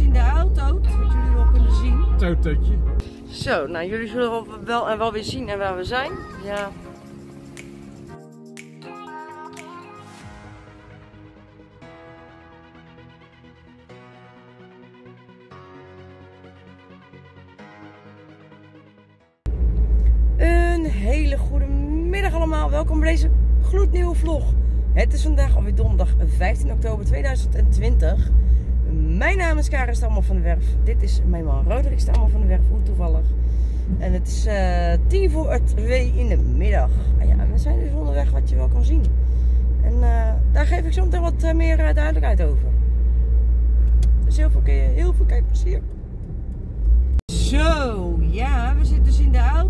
in de auto, wat jullie wel kunnen zien. Totootje. Zo, nou jullie zullen wel- wel en wel weer zien en waar we zijn. Ja. Een hele goede middag allemaal. Welkom bij deze gloednieuwe vlog. Het is vandaag alweer donderdag 15 oktober 2020. Mijn naam is Karin Stammer van de Werf. Dit is mijn man Roderick Stammer van de Werf, hoe toevallig. En het is eh, tien voor twee in de middag. Ah ja, we zijn dus onderweg wat je wel kan zien. En eh, daar geef ik zo meteen wat eh, meer duidelijkheid over. Dus heel veel, heel veel kijkplezier. Zo, ja, we zitten dus in de auto,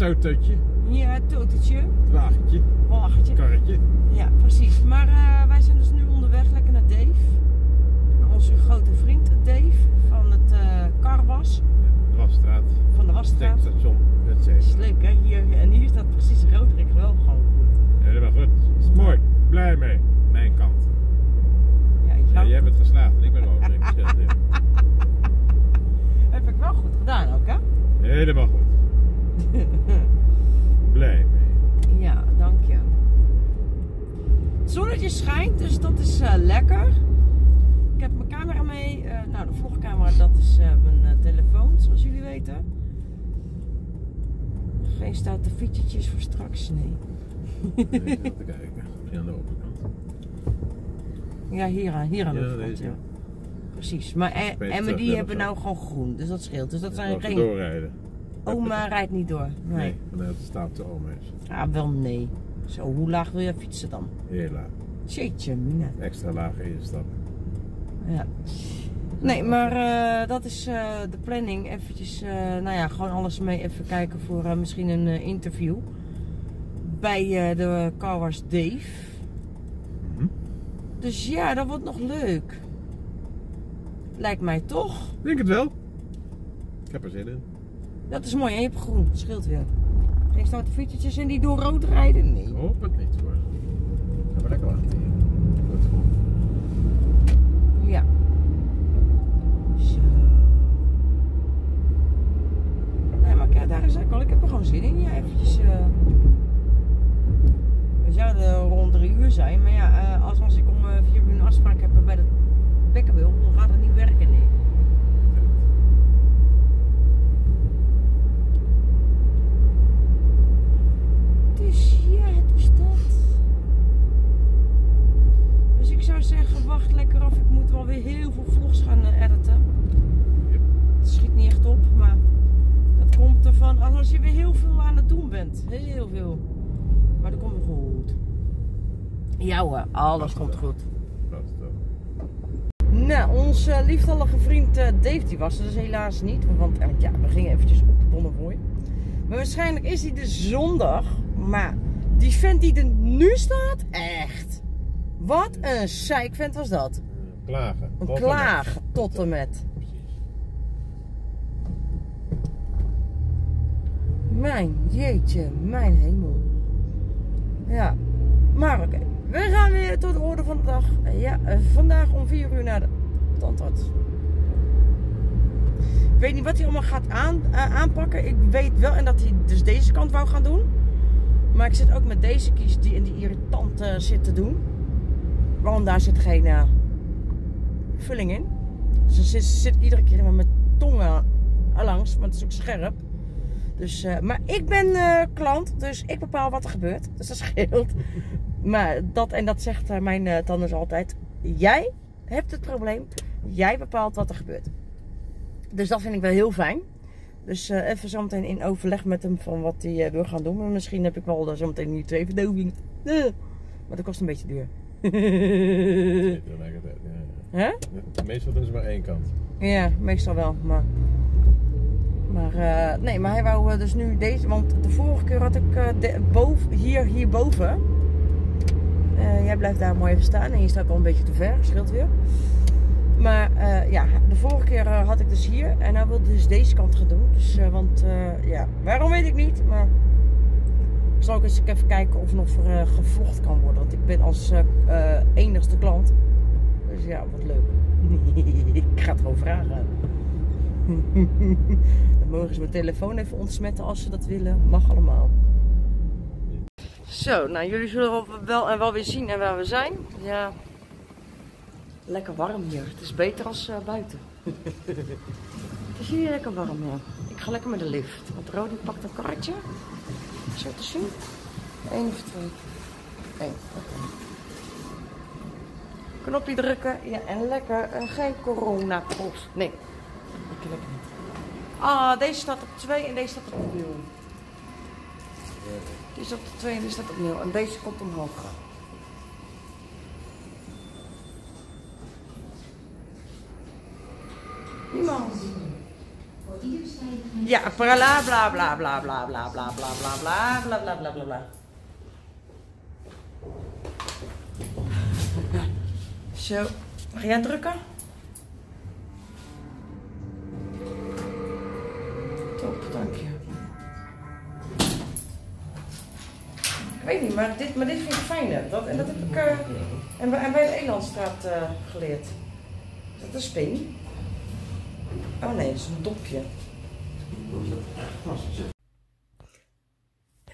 Totootje. Ja, het totetje, wagentje. wagentje. Karretje. Ja, precies. Maar eh, wij zijn dus nu onderweg lekker naar Dave. Naar onze grote vriend Dave van het eh Karwas, De wasstraat. van de Wasstraat. Tankstation. Dat is leuk hè, hier, en hier staat precies Roderick wel gewoon goed. Helemaal goed. Is mooi. Blij mee. Mijn kant. Ja, Ja, jij bent geslaagd en ik ben ook. Ik zeg het heb ik wel goed gedaan ook hè. Helemaal goed. Blij mee. Ja, dank je. Het zonnetje schijnt, dus dat is eh, lekker. Ik heb mijn camera mee. eh, nou, de vlogcamera, dat is eh, mijn telefoon, zoals jullie weten. Geen stoute fietsjes voor straks, nee. Even te kijken. Misschien aan de overkant. Ja, hier aan, hier aan de Ja, overkant, ja. Precies. Maar en, die hebben nou gewoon groen, dus dat scheelt. Dus dat zijn geen... doorrijden. Oma rijdt niet door. Nee. Nee. Nee, het staat de oma is. Ah, wel nee. Zo, hoe laag wil je fietsen dan? Heel laag. Jeetje, mina. Extra laag instappen. Ja. Nee, maar eh, dat is eh, de planning. Eventjes, eh, nou ja, gewoon alles mee even kijken voor misschien een interview. Bij de Wash Dave. Mhm. Dus ja, dat wordt nog leuk. Lijkt mij toch? Denk het wel. Ik heb er zin in. Dat is mooi, en je hebt groen. Dat scheelt weer. Geen stoute fietsjes en die door rood rijden? Nee. Ik hoop het niet hoor. Lekker wachten hier. Ja. Zo. Nee, maar kijk, daar is ook al. Ik heb er gewoon zin in. Ja, eventjes. eh We zouden rond drie uur zijn. Maar ja, eh, als, als ik om eh, vier uur een afspraak heb bij de bekkenwil, dan gaat het niet werken. Dus ja, het is dat. Dus ik zou zeggen, wacht lekker af. Ik moet wel weer heel veel vlogs gaan eh, editen. Yep. Het schiet niet echt op, maar dat komt ervan als je weer heel veel aan het doen bent. Heel veel. Maar dat komt wel goed. Ja hoor, alles komt goed. Nou, onze liefdallige vriend eh, Dave die was er dus helaas niet. Want eh, ja, we gingen eventjes op de Bonnefoy. Maar waarschijnlijk is hij de zondag. Maar die vent die er nu staat, echt. Wat een zeikvent was dat. Klagen. Een klaag tot en met. Precies. Mijn jeetje, mijn hemel. Ja, maar oké. We gaan weer tot de orde van de dag. Ja, vandaag om 4 uur naar de tandarts. Ik weet niet wat hij allemaal gaat aan, eh, aanpakken. Ik weet wel en dat hij dus deze kant wou gaan doen. Maar ik zit ook met deze kies die in die irritant zit te doen. Want daar zit geen eh, vulling in. Ze zit, zit iedere keer met mijn tong langs, maar het is ook scherp. Dus, eh, maar ik ben eh, klant, dus ik bepaal wat er gebeurt. Dus dat scheelt. maar dat en dat zegt eh, mijn eh tandarts altijd. Jij hebt het probleem. Jij bepaalt wat er gebeurt. Dus dat vind ik wel heel fijn. Dus even zo meteen in overleg met hem van wat hij eh, wil gaan doen. Maar misschien heb ik wel uh, zo meteen nu twee verdovingen. Eh, maar dat kost een beetje duur. Tegelijkertijd, ja. Meestal doen ze maar één kant. Ja, meestal wel. Maar, maar eh, nee, maar hij wou eh, dus nu deze. Want de vorige keer had ik eh, boven, hier, hierboven. Eh, jij blijft daar mooi even staan en je staat wel een beetje te ver, scheelt weer. Maar ja, de vorige keer had ik dus hier en hij wilde dus deze kant gaan doen. Dus, want ja, waarom weet ik niet, maar ik zal ook eens even kijken of nog eh, gevlogd kan worden. Want ik ben als enigste klant. Dus Dus ja, wat leuk. ik ga het gewoon vragen. Dan mogen ze mijn telefoon even ontsmetten als ze dat willen. Mag allemaal. Zo, nou jullie zullen wel en wel weer zien en waar we zijn. Ja, lekker warm hier. Het is beter als uh, buiten. het is hier lekker warm, ja. Ik ga lekker met de lift. Want Rodi pakt een karretje. Zo te zien. Eén of twee. Eén. Knopje drukken. Ja, en lekker. En geen corona post. Nee. Lekker niet. Ah, deze staat op 2 en deze staat op 0. Die staat op 2 en die staat op 0. En deze komt omhoog. Niemand. Ja, bla bla bla bla bla bla bla bla bla bla bla bla bla bla bla. Zo, ga jij drukken? Dank je. Ik weet niet, maar dit, maar dit vind ik fijner. Dat, en dat heb ik uh, en, bij, en bij de Elandstraat uh, geleerd. Is dat een spin? Oh nee, het is een dopje.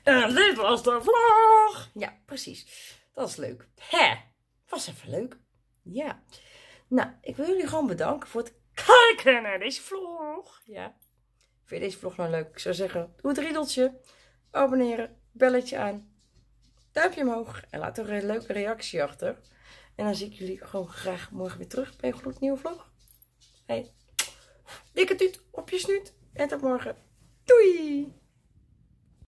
En dit was de vlog. Ja, precies. Dat is leuk. Hè? Was even leuk. Ja. Nou, ik wil jullie gewoon bedanken voor het kijken naar deze vlog. Ja. Vind je deze vlog nou leuk? Ik zou zeggen, doe het riedeltje. Abonneren. Belletje aan. Duimpje omhoog. En laat er een leuke reactie achter. En dan zie ik jullie gewoon graag morgen weer terug bij een gloednieuwe vlog. Hey. Dikke tuut op je snuit. En tot morgen. Doei!